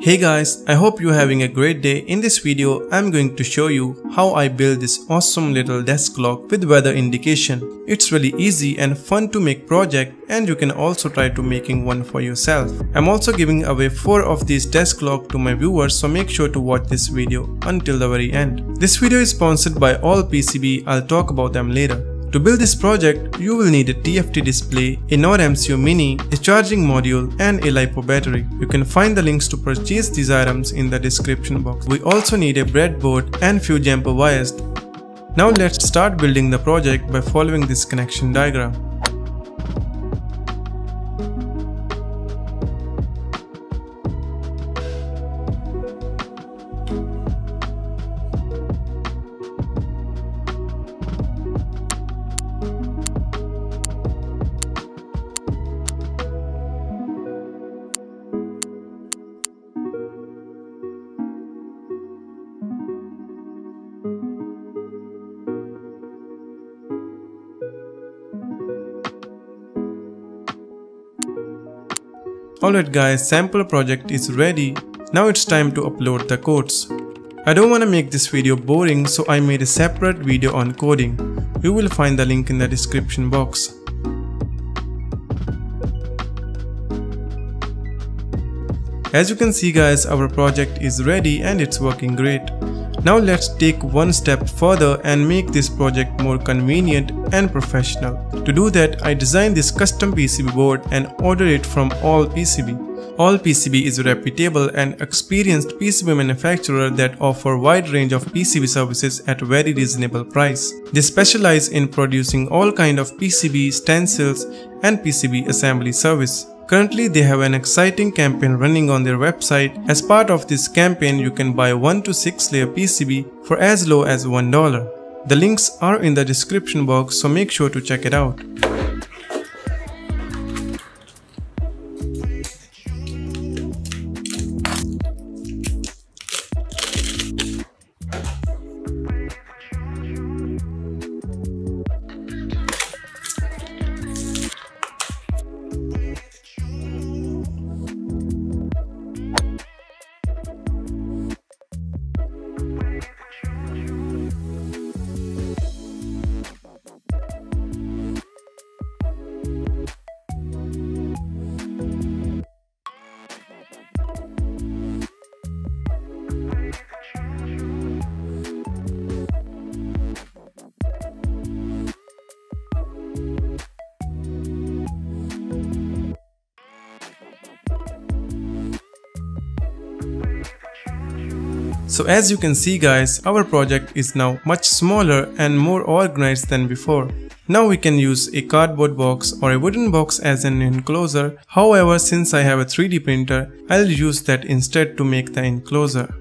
Hey guys, I hope you're having a great day. In this video, I'm going to show you how I build this awesome little desk clock with weather indication. It's really easy and fun to make project and you can also try to making one for yourself. I'm also giving away 4 of these desk clock to my viewers so make sure to watch this video until the very end. This video is sponsored by ALLPCB, I'll talk about them later. To build this project, you will need a TFT display, a NodeMCU Mini, a charging module and a LiPo battery. You can find the links to purchase these items in the description box. We also need a breadboard and few jumper wires. Now let's start building the project by following this connection diagram. Alright guys, sample project is ready. Now it's time to upload the codes. I don't want to make this video boring so I made a separate video on coding. You will find the link in the description box. As you can see guys, our project is ready and it's working great. Now let's take one step further and make this project more convenient and professional. To do that, I designed this custom PCB board and ordered it from ALLPCB. All PCB is a reputable and experienced PCB manufacturer that offer wide range of PCB services at very reasonable price. They specialize in producing all kind of PCB, stencils and PCB assembly service. Currently, they have an exciting campaign running on their website. As part of this campaign, you can buy 1 to 6 layer PCB for as low as $1. The links are in the description box, so make sure to check it out. So as you can see guys, our project is now much smaller and more organized than before. Now we can use a cardboard box or a wooden box as an enclosure. However, since I have a 3D printer, I'll use that instead to make the enclosure.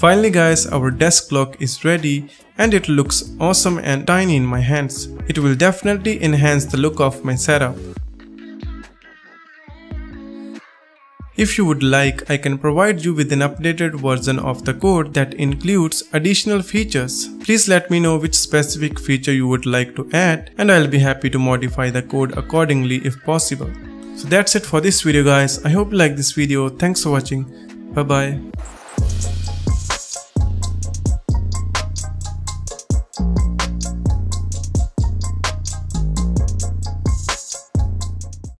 Finally guys, our desk clock is ready and it looks awesome and tiny in my hands. It will definitely enhance the look of my setup. If you would like, I can provide you with an updated version of the code that includes additional features. Please let me know which specific feature you would like to add and I'll be happy to modify the code accordingly if possible. So that's it for this video guys. I hope you like this video. Thanks for watching. Bye bye.